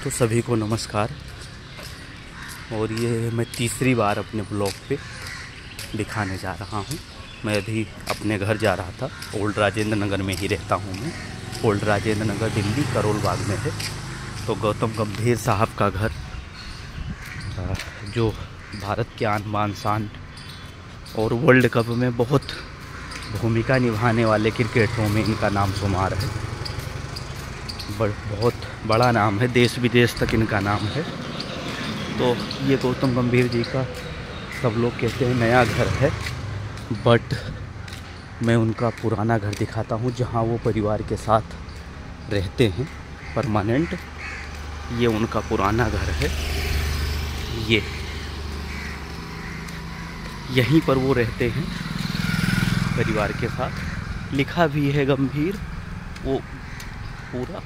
दोस्तों, सभी को नमस्कार। और ये मैं तीसरी बार अपने ब्लॉग पे दिखाने जा रहा हूँ। मैं अभी अपने घर जा रहा था। ओल्ड राजेंद्र नगर में ही रहता हूँ मैं। ओल्ड राजेंद्र नगर, दिल्ली करोल बाग में है। तो गौतम गंभीर साहब का घर जो भारत के आन बान शान और वर्ल्ड कप में बहुत भूमिका निभाने वाले क्रिकेटरों में इनका नाम शुमार है। बहुत बड़ा नाम है देश विदेश तक इनका नाम है। तो ये गौतम गंभीर जी का सब लोग कहते हैं नया घर है बट मैं उनका पुराना घर दिखाता हूँ जहाँ वो परिवार के साथ रहते हैं परमानेंट ये उनका पुराना घर है, ये। यहीं पर वो रहते हैं, परिवार के साथ। लिखा भी है गंभीर, वो पूरा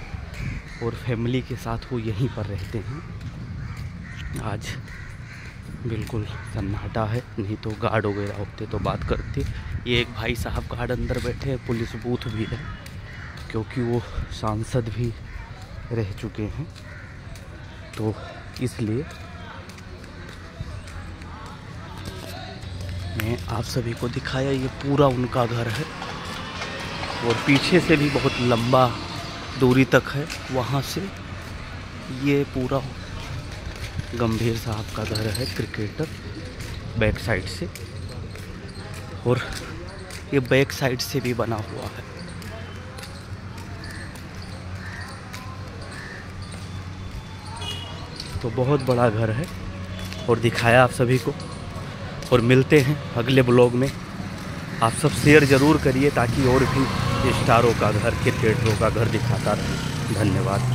और फैमिली के साथ वो यहीं पर रहते हैं। आज बिल्कुल सन्नाटा है, नहीं तो गार्ड वगैरह होते तो बात करते। ये एक भाई साहब गार्ड अंदर बैठे हैं, पुलिस बूथ भी है, क्योंकि वो सांसद भी रह चुके हैं। तो इसलिए मैं आप सभी को दिखाया, ये पूरा उनका घर है। और पीछे से भी बहुत लंबा दूरी तक है, वहाँ से ये पूरा गंभीर साहब का घर है, क्रिकेटर, बैक साइड से। और ये बैक साइड से भी बना हुआ है। तो बहुत बड़ा घर है, और दिखाया आप सभी को। और मिलते हैं अगले ब्लॉग में। आप सब शेयर ज़रूर करिए, ताकि और भी स्टारों का घर क्रिकेटरों का घर दिखाता रहे। धन्यवाद।